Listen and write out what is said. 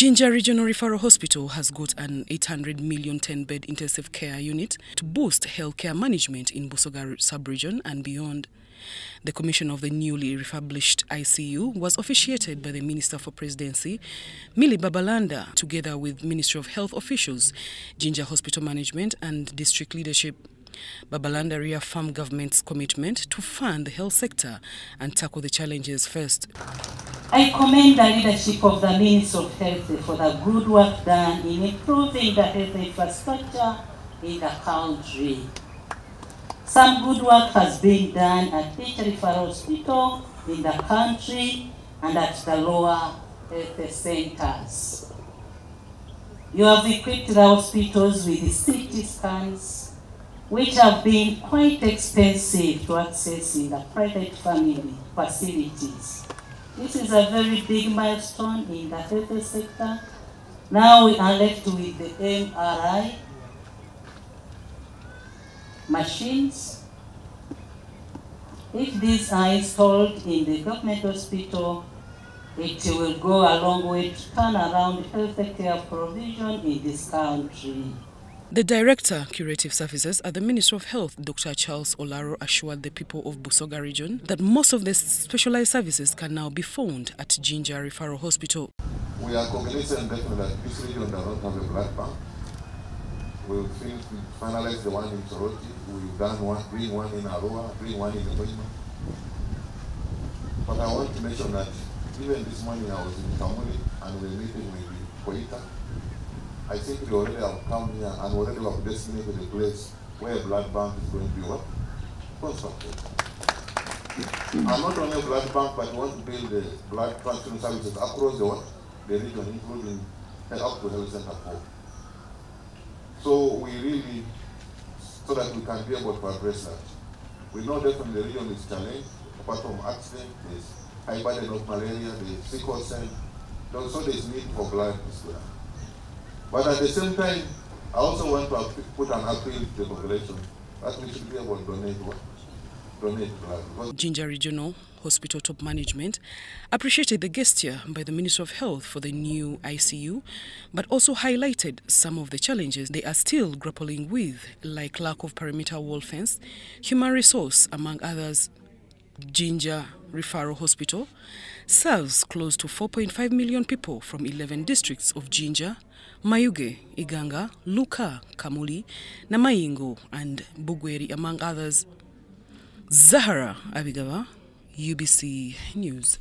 Jinja Regional Referral Hospital has got an 800 million 10-bed intensive care unit to boost healthcare management in Busoga sub-region and beyond. The commission of the newly refurbished ICU was officiated by the Minister for Presidency, Milly Babalanda, together with Ministry of Health officials, Jinja Hospital Management and district leadership. Babalanda reaffirmed government's commitment to fund the health sector and tackle the challenges first. I commend the leadership of the Ministry of Health for the good work done in improving the health infrastructure in the country. Some good work has been done at each referral hospital in the country and at the lower health centers. You have equipped the hospitals with CT scans, which have been quite expensive to access in the private family facilities. This is a very big milestone in the health sector. Now we are left with the MRI machines. If these are installed in the government hospital, it will go a long way to turn around healthcare provision in this country. The Director, Curative Services at the Ministry of Health, Dr. Charles Olaro, assured the people of Busoga region that most of the specialized services can now be found at Jinja Referral Hospital. We are cognizant that this region does not have a blood bank. We've finalize the one in Soroti, we've done one, bring one in Arua, bring one in Muhima. But I want to mention that even this morning I was in Kamuli and we we're meeting with Koita I think we already have come here and already have designated a place where a blood bank is going to be what? Constructed. and not only a blood bank, but we want to build the blood transfusion services across the what? The region, including up to health center four. So we really, so that we can be able to address that. We know definitely the region is challenged, apart from accident, there's high burden of malaria, there's sickle cell, also there's need for blood as well. But at the same time, I also want to put an appeal to the population that we should be able to donate. Jinja Regional Hospital top management appreciated the gesture by the Minister of Health for the new ICU, but also highlighted some of the challenges they are still grappling with, like lack of perimeter wall fence, human resource, among others. Jinja Referral Hospital serves close to 4.5 million people from 11 districts of Jinja, Mayuge, Iganga, Luka, Kamuli, Namayingo and Bugweri among others. Zahara Abigava, UBC News.